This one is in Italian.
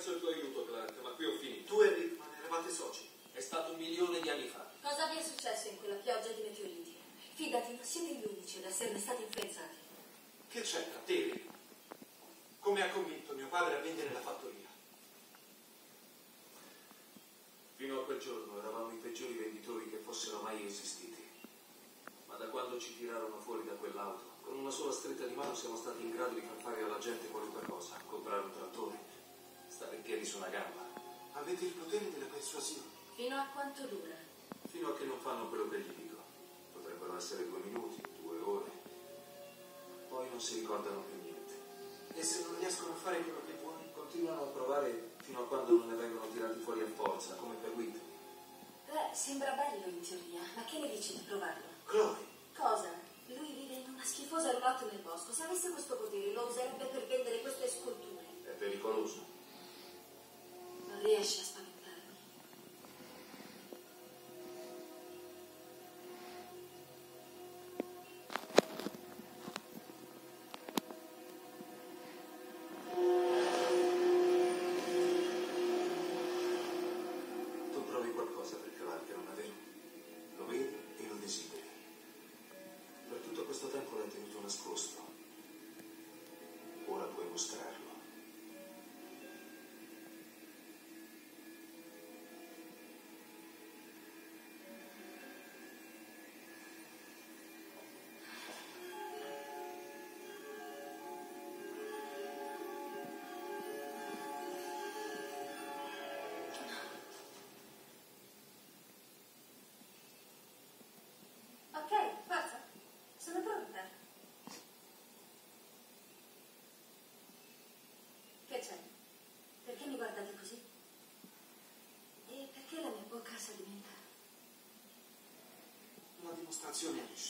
Apprezzo il tuo aiuto, Clark, ma qui ho finito. Tu e Rickman eravate soci. È stato un milione di anni fa. Cosa vi è successo in quella pioggia di meteoriti? Fidati, non siete gli unici ad esserne stati influenzati. Che c'entra, te? Come ha convinto mio padre a vendere la fattoria? Fino a quel giorno eravamo i peggiori venditori che fossero mai esistiti. Ma da quando ci tirarono fuori da quell'auto, con una sola stretta di mano siamo stati in grado di far fare alla gente qualunque cosa. Comprare un trattore, una gamba, Avete il potere della persuasione. Fino a quanto dura? fino a che non fanno quello che gli dico. Potrebbero essere due minuti, due ore. Poi non si ricordano più niente. E se non riescono a fare quello che vuoi? Continuano a provare fino a quando non ne vengono tirati fuori a forza, come per Whitney. Beh, sembra bello in teoria, ma che ne dici di provarlo? Chloe, Cosa? Lui vive in una schifosa roulotte nel bosco. Se avesse questo potere lo userebbe per vendere was. C'è? Perché mi guardate così? E perché la mia bocca si alimenta? la dimostrazione riuscita.